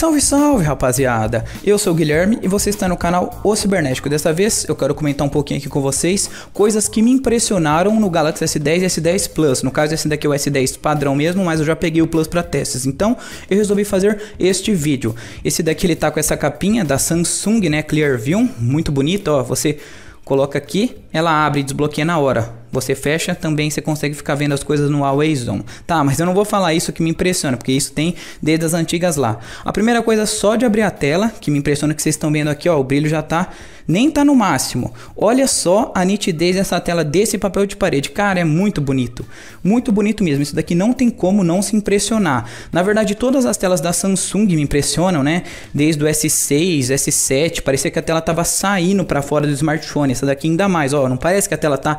Salve, salve, rapaziada! Eu sou o Guilherme e você está no canal O Cibernético. Dessa vez eu quero comentar um pouquinho aqui com vocês coisas que me impressionaram no Galaxy S10 e S10 Plus. No caso, esse daqui é o S10 padrão mesmo, mas eu já peguei o Plus para testes. Então, eu resolvi fazer este vídeo. Esse daqui ele tá com essa capinha da Samsung, né, Clearview, muito bonito, ó. Você coloca aqui, ela abre e desbloqueia na hora. Você fecha, também você consegue ficar vendo as coisas no Always On. Tá, mas eu não vou falar isso que me impressiona, porque isso tem desde as antigas lá. A primeira coisa só de abrir a tela, que me impressiona que vocês estão vendo aqui, ó, o brilho já tá nem tá no máximo. Olha só a nitidez dessa tela desse papel de parede. Cara, é muito bonito. Muito bonito mesmo. Isso daqui não tem como não se impressionar. Na verdade, todas as telas da Samsung me impressionam, né? Desde o S6, S7, parecia que a tela tava saindo para fora do smartphone. Essa daqui ainda mais, ó, não parece que a tela tá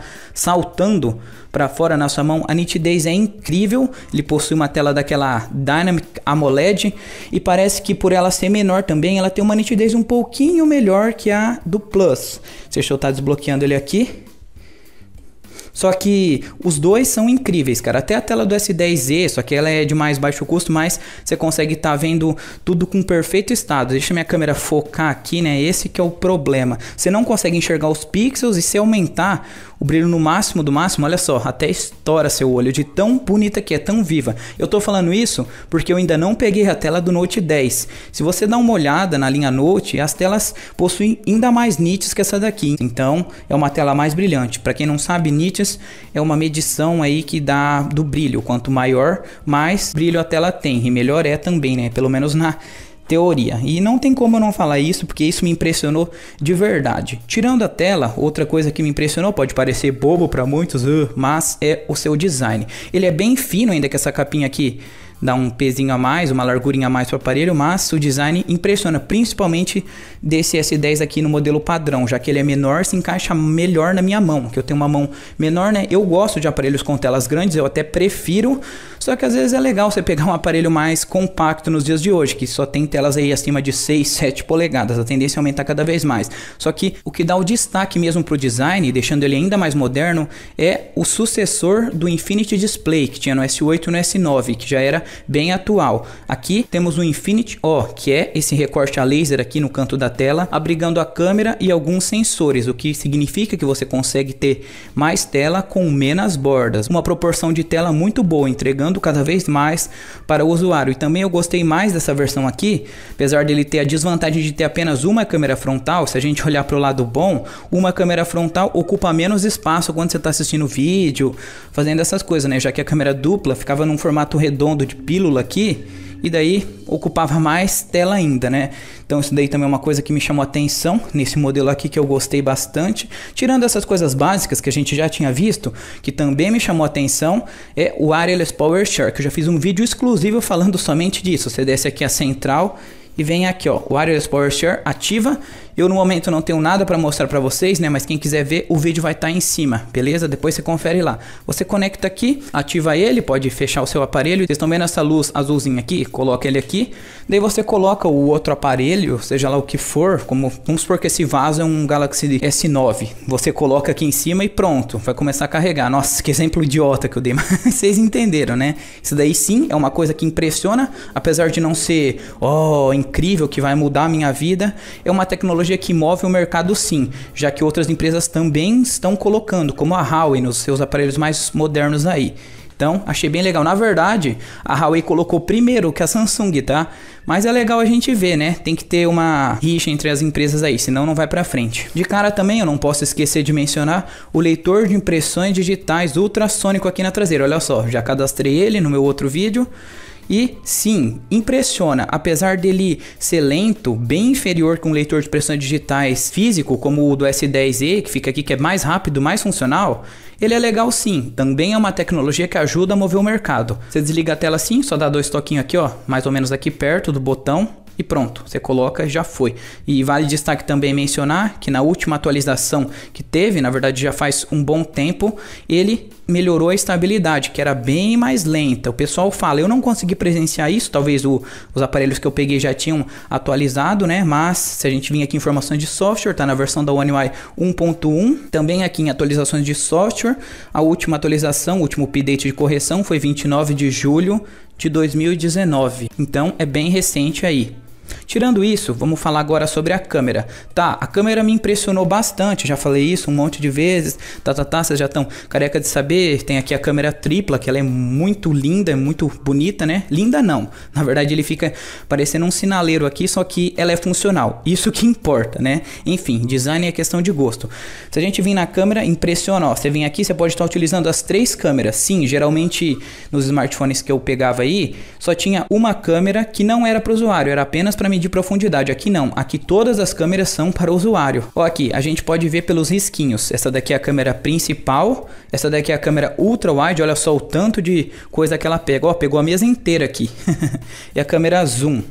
saltando para fora na sua mão. A nitidez é incrível. Ele possui uma tela daquela Dynamic AMOLED e parece que por ela ser menor também, ela tem uma nitidez um pouquinho melhor que a do Plus. Deixa eu estar desbloqueando ele aqui. Só que os dois são incríveis, cara. Até a tela do S10e, só que ela é de mais baixo custo, mas você consegue estar tá vendo tudo com perfeito estado. Deixa minha câmera focar aqui, né? Esse que é o problema. Você não consegue enxergar os pixels e se aumentar o brilho no máximo do máximo, olha só, até estoura seu olho de tão bonita que é, tão viva. Eu tô falando isso porque eu ainda não peguei a tela do Note 10. Se você dá uma olhada na linha Note, as telas possuem ainda mais nits que essa daqui. Então, é uma tela mais brilhante. Para quem não sabe, nits é uma medição aí que dá do brilho. Quanto maior, mais brilho a tela tem. E melhor é também, né? Pelo menos na teoria. E não tem como eu não falar isso, porque isso me impressionou de verdade. Tirando a tela, outra coisa que me impressionou, pode parecer bobo para muitos, uh, mas é o seu design. Ele é bem fino ainda que essa capinha aqui dá um pezinho a mais, uma largurinha a mais para o aparelho, mas o design impressiona, principalmente desse S10 aqui no modelo padrão, já que ele é menor, se encaixa melhor na minha mão, que eu tenho uma mão menor, né? Eu gosto de aparelhos com telas grandes, eu até prefiro, só que às vezes é legal você pegar um aparelho mais compacto nos dias de hoje, que só tem telas aí acima de 6, 7 polegadas, a tendência é aumentar cada vez mais. Só que o que dá o destaque mesmo pro design, deixando ele ainda mais moderno, é o sucessor do Infinity Display, que tinha no S8 e no S9, que já era bem atual. Aqui temos o Infinity O, que é esse recorte a laser aqui no canto da tela, abrigando a câmera e alguns sensores, o que significa que você consegue ter mais tela com menos bordas. Uma proporção de tela muito boa, entregando cada vez mais para o usuário. E também eu gostei mais dessa versão aqui, apesar dele ter a desvantagem de ter apenas uma câmera frontal, se a gente olhar para o lado bom, uma câmera frontal ocupa menos espaço quando você está assistindo vídeo, fazendo essas coisas, né? Já que a câmera dupla ficava num formato redondo de pílula aqui e daí ocupava mais tela ainda, né? Então isso daí também é uma coisa que me chamou atenção nesse modelo aqui que eu gostei bastante. Tirando essas coisas básicas que a gente já tinha visto, que também me chamou atenção, é o Wireless Power Share, que eu já fiz um vídeo exclusivo falando somente disso. Você desce aqui a central e vem aqui, ó, Wireless Power Share ativa eu no momento não tenho nada para mostrar para vocês, né? Mas quem quiser ver, o vídeo vai estar tá em cima, beleza? Depois você confere lá. Você conecta aqui, ativa ele, pode fechar o seu aparelho. Vocês estão vendo essa luz azulzinha aqui? Coloca ele aqui. Daí você coloca o outro aparelho, seja lá o que for, como vamos supor que esse vaso é um Galaxy S9. Você coloca aqui em cima e pronto, vai começar a carregar. Nossa, que exemplo idiota que eu dei, mas vocês entenderam, né? Isso daí sim é uma coisa que impressiona, apesar de não ser, oh, incrível que vai mudar a minha vida, é uma tecnologia tecnologia que move o mercado sim, já que outras empresas também estão colocando, como a Huawei nos seus aparelhos mais modernos aí. Então, achei bem legal. Na verdade, a Huawei colocou primeiro que a Samsung, tá? Mas é legal a gente ver, né? Tem que ter uma rixa entre as empresas aí, senão não vai para frente. De cara também, eu não posso esquecer de mencionar o leitor de impressões digitais ultrassônico aqui na traseira. Olha só, já cadastrei ele no meu outro vídeo. E sim, impressiona, apesar dele ser lento, bem inferior que um leitor de impressões digitais físico, como o do S10e, que fica aqui, que é mais rápido, mais funcional, ele é legal sim, também é uma tecnologia que ajuda a mover o mercado. Você desliga a tela assim, só dá dois toquinhos aqui, ó, mais ou menos aqui perto do botão, e pronto, você coloca, já foi. E vale destaque também mencionar que na última atualização que teve, na verdade já faz um bom tempo, ele melhorou a estabilidade, que era bem mais lenta. O pessoal fala, eu não consegui presenciar isso, talvez o, os aparelhos que eu peguei já tinham atualizado, né? Mas se a gente vir aqui em informações de software, tá na versão da One UI 1.1, também aqui em atualizações de software, a última atualização, o último update de correção foi 29 de julho de 2019. Então é bem recente aí. Tirando isso, vamos falar agora sobre a câmera. Tá, a câmera me impressionou bastante, já falei isso um monte de vezes. Tá, tá, tá, vocês já estão careca de saber. Tem aqui a câmera tripla, que ela é muito linda, é muito bonita, né? Linda não. Na verdade, ele fica parecendo um sinaleiro aqui, só que ela é funcional. Isso que importa, né? Enfim, design é questão de gosto. Se a gente vir na câmera, impressiona, ó. Você vem aqui, você pode estar utilizando as três câmeras. Sim, geralmente nos smartphones que eu pegava aí, só tinha uma câmera que não era para o usuário, era apenas para medir profundidade. Aqui não, aqui todas as câmeras são para o usuário. Ó, aqui a gente pode ver pelos risquinhos. Essa daqui é a câmera principal, essa daqui é a câmera ultra wide. Olha só o tanto de coisa que ela pega. Ó, pegou a mesa inteira aqui. e a câmera zoom.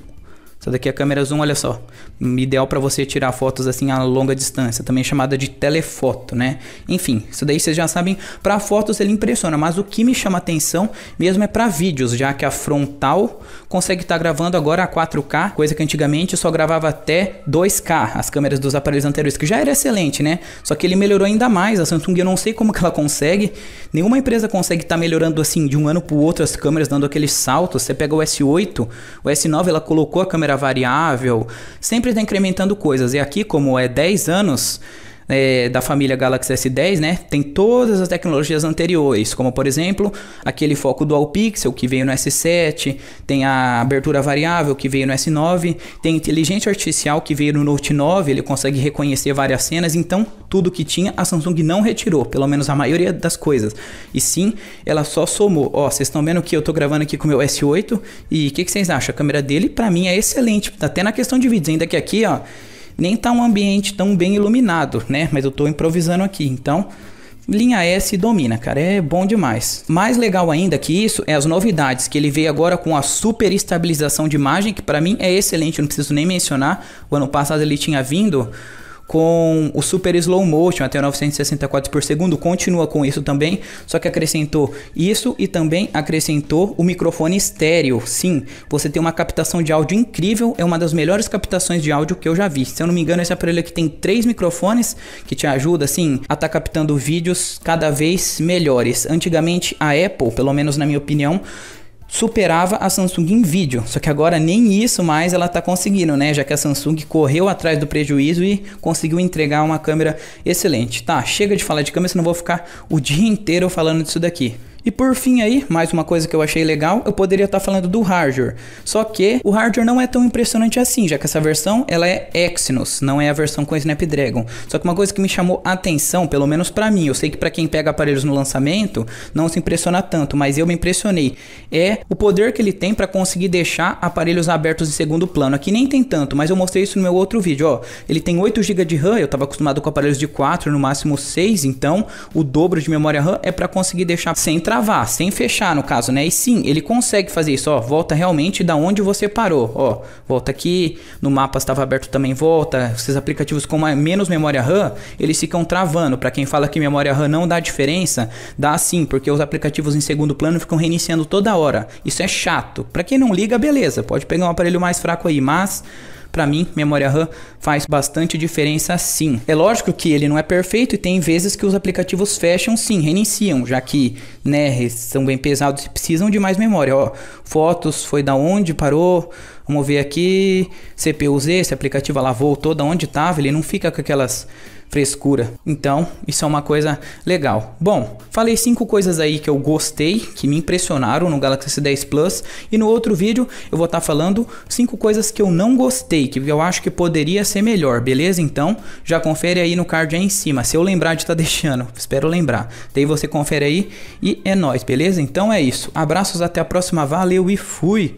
Essa daqui é a câmera zoom, olha só. Ideal para você tirar fotos assim a longa distância, também chamada de telefoto, né? Enfim, isso daí vocês já sabem. Para fotos ele impressiona, mas o que me chama atenção mesmo é para vídeos, já que a frontal consegue estar tá gravando agora a 4K, coisa que antigamente só gravava até 2K, as câmeras dos aparelhos anteriores, que já era excelente, né? Só que ele melhorou ainda mais. A Samsung eu não sei como que ela consegue. Nenhuma empresa consegue estar tá melhorando assim de um ano para o outro as câmeras dando aqueles saltos. Você pega o S8, o S9 ela colocou a câmera câmera variável, sempre está incrementando coisas. E aqui, como é 10 anos é, da família Galaxy S10, né, tem todas as tecnologias anteriores, como por exemplo, aquele foco dual pixel que veio no S7, tem a abertura variável que veio no S9, tem inteligência artificial que veio no Note 9, ele consegue reconhecer várias cenas, então tudo que tinha a Samsung não retirou, pelo menos a maioria das coisas. E sim, ela só somou. Ó, vocês estão vendo que eu tô gravando aqui com o meu S8 e o que, que vocês acham? A câmera dele para mim é excelente, até na questão de vídeos, ainda que aqui, ó, nem tá um ambiente tão bem iluminado, né? Mas eu tô improvisando aqui, então linha S domina, cara, é bom demais. Mais legal ainda que isso é as novidades que ele veio agora com a super estabilização de imagem, que para mim é excelente, eu não preciso nem mencionar. O ano passado ele tinha vindo com o Super Slow Motion até 960 quadros por segundo, continua com isso também, só que acrescentou isso e também acrescentou o microfone estéreo. Sim, você tem uma captação de áudio incrível, é uma das melhores captações de áudio que eu já vi. Se eu não me engano, esse aparelho aqui tem três microfones que te ajuda assim a estar tá captando vídeos cada vez melhores. Antigamente a Apple, pelo menos na minha opinião, superava a Samsung em vídeo. Só que agora nem isso mais ela está conseguindo, né? Já que a Samsung correu atrás do prejuízo e conseguiu entregar uma câmera excelente. Tá, chega de falar de câmera, senão vou ficar o dia inteiro falando disso daqui. E por fim aí, mais uma coisa que eu achei legal, eu poderia estar tá falando do hardware. Só que o hardware não é tão impressionante assim, já que essa versão ela é Exynos, não é a versão com Snapdragon. Só que uma coisa que me chamou atenção, pelo menos para mim, eu sei que para quem pega aparelhos no lançamento não se impressiona tanto, mas eu me impressionei, é o poder que ele tem para conseguir deixar aparelhos abertos em segundo plano. Aqui nem tem tanto, mas eu mostrei isso no meu outro vídeo, ó. Ele tem 8 GB de RAM, eu estava acostumado com aparelhos de 4, no máximo 6, então o dobro de memória RAM é para conseguir deixar sem travar, sem fechar no caso, né? E sim, ele consegue fazer isso, ó, volta realmente da onde você parou, ó, volta aqui, no mapa estava aberto também volta, esses aplicativos com menos memória RAM, eles ficam travando, para quem fala que memória RAM não dá diferença, dá sim, porque os aplicativos em segundo plano ficam reiniciando toda hora, isso é chato, para quem não liga, beleza, pode pegar um aparelho mais fraco aí, mas para mim, memória RAM faz bastante diferença sim. É lógico que ele não é perfeito e tem vezes que os aplicativos fecham sim, reiniciam, já que, né, são bem pesados e precisam de mais memória, ó. Fotos foi da onde parou, vamos ver aqui, CPU esse aplicativo lá voltou da onde estava, ele não fica com aquelas frescura. Então, isso é uma coisa legal. Bom, falei cinco coisas aí que eu gostei, que me impressionaram no Galaxy S10 Plus, e no outro vídeo eu vou estar tá falando cinco coisas que eu não gostei, que eu acho que poderia ser melhor, beleza? Então, já confere aí no card aí em cima, se eu lembrar de estar tá deixando, espero lembrar. Daí você confere aí e é nóis, beleza? Então é isso. Abraços, até a próxima, valeu e fui!